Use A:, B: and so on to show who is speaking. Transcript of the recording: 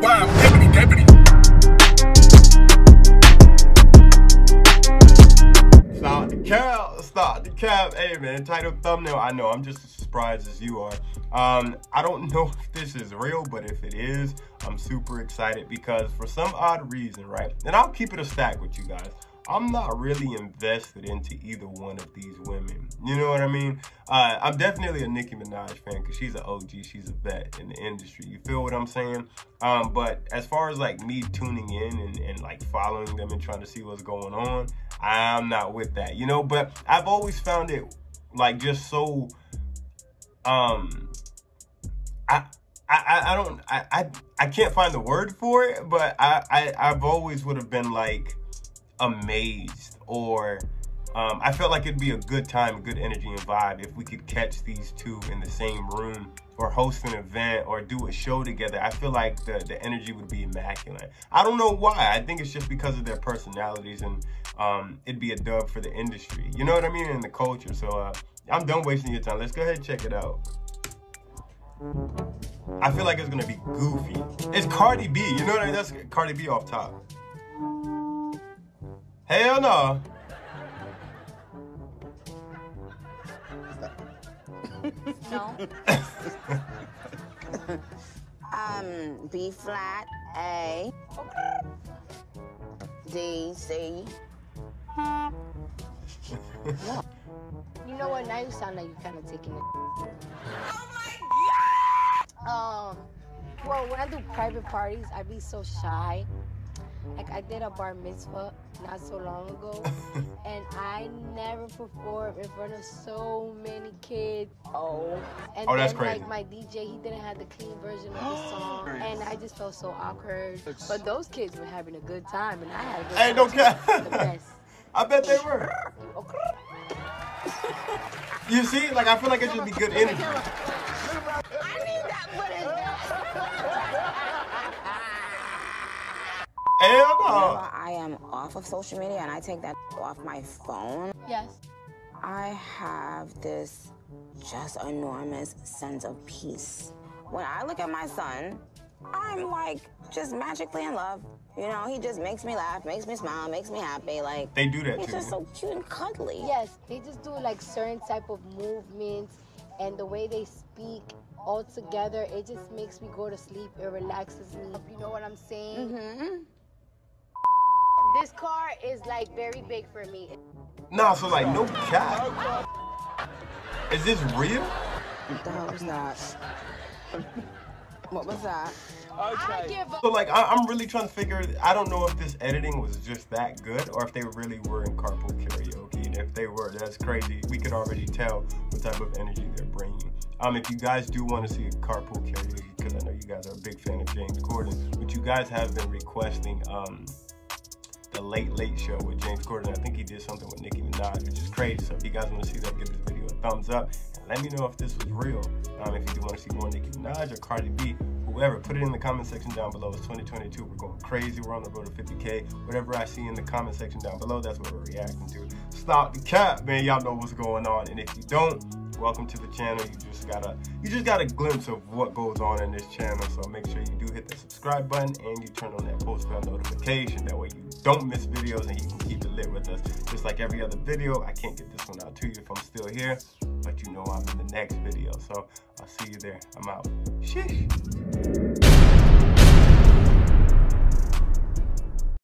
A: Wow, deputy, deputy.
B: Stop the cap, stop the cap. Hey man, title thumbnail. I know I'm just as surprised as you are. Um, I don't know if this is real, but if it is, I'm super excited because for some odd reason, right? And I'll keep it a stack with you guys. I'm not really invested into either one of these women. You know what I mean? Uh, I'm definitely a Nicki Minaj fan because she's an OG, she's a vet in the industry. You feel what I'm saying? Um, but as far as like me tuning in and, and like following them and trying to see what's going on, I'm not with that, you know? But I've always found it like just so, um, I, I, I don't, I, I, I can't find the word for it, but I, I, I've always would have been like, amazed or um, I felt like it'd be a good time, a good energy and vibe if we could catch these two in the same room or host an event or do a show together. I feel like the, the energy would be immaculate. I don't know why. I think it's just because of their personalities and um, it'd be a dub for the industry. You know what I mean? In the culture. So uh, I'm done wasting your time. Let's go ahead and check it out. I feel like it's gonna be goofy. It's Cardi B. You know what I mean? That's Cardi B off top. Hell no.
C: No. um, B flat, A, D, C.
D: You know what? Now you sound like you're kind of taking it. Oh my god! Um, well, when I do private parties, I be so shy. Like I did a bar mitzvah not so long ago, and I never performed in front of so many kids.
C: O.
D: And
B: Oh, that's
D: then,
B: crazy.
D: like my DJ, he didn't have the clean version of the song, and I just felt so awkward. But those kids were having a good time, and I had a good
B: Hey,
D: time.
B: don't care.
D: The best.
B: I bet they were. You see, like I feel like it should be good energy.
C: I need that footage.
B: Hell no.
C: I am off of social media and I take that off my phone,
D: Yes.
C: I have this just enormous sense of peace. When I look at my son, I'm like just magically in love. You know, he just makes me laugh, makes me smile, makes me happy. Like
B: They do that
C: he's
B: too.
C: just so cute and cuddly.
D: Yes, they just do like certain type of movements and the way they speak all together. It just makes me go to sleep. It relaxes me. You know what I'm saying?
C: hmm
D: This car is like very big for me.
B: Nah, so like no cap. Is this real?
C: What the hell was that? what was that?
D: I give
B: so like I, I'm really trying to figure. I don't know if this editing was just that good or if they really were in carpool karaoke. And if they were, that's crazy. We could already tell what type of energy they're bringing. Um, if you guys do want to see a carpool karaoke, because I know you guys are a big fan of James Corden, but you guys have been requesting um the Late Late Show with James Corden. I think he did something with Nicki Minaj, which is crazy. So if you guys want to see that, give this video a thumbs up and let me know if this was real. Um, if you do want to see more Nicki Minaj or Cardi B, whoever, put it in the comment section down below. It's 2022. We're going crazy. We're on the road to 50K. Whatever I see in the comment section down below, that's what we're reacting to. Stop the cap, man. Y'all know what's going on. And if you don't, welcome to the channel. You just got a you just got a glimpse of what goes on in this channel. So make sure you do hit the subscribe button and you turn on that post bell notification. That way you don't miss videos and you can keep it lit with us. Just like every other video, I can't get this one out to you if I'm still here, but you know I'm in the next video. So I'll see you there. I'm out. Sheesh.